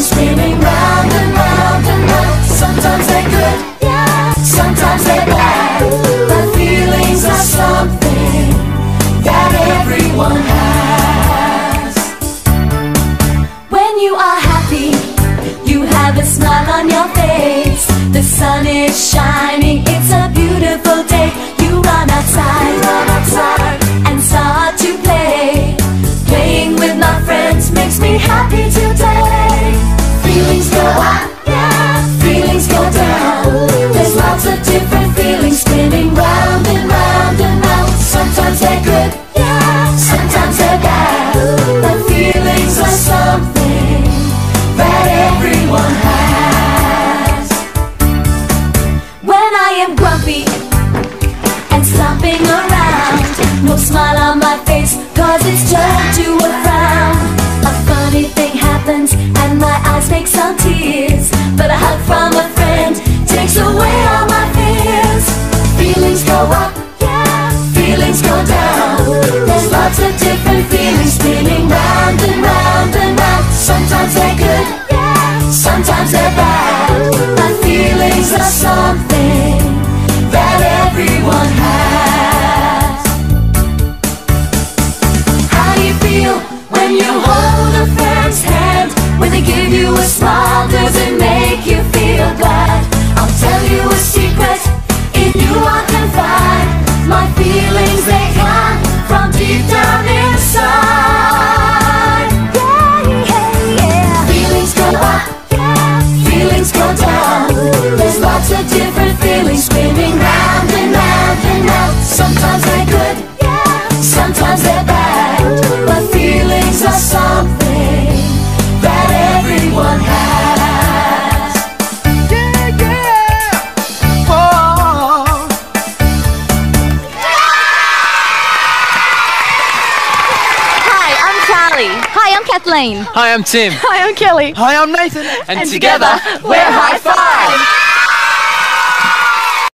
spinning round and round and round. Sometimes they're good, yeah. Sometimes they're bad. But feelings are something that everyone has. When you are happy, you have a smile on your face. The sun is shining, it's a beautiful stomping around, no smile on my face, cause it's turned to a frown. A funny thing happens, and my eyes make some tears. But a hug from a friend takes away all my fears. Feelings go up, yeah, feelings go down. There's lots of different feelings spinning round and round and round. Sometimes they're good, yeah, sometimes they're bad. But feelings are something I'm Hi, I'm Kathleen. Hi, I'm Tim. Hi, I'm Kellie. Hi, I'm Nathan. And, And together, we're Hi-5.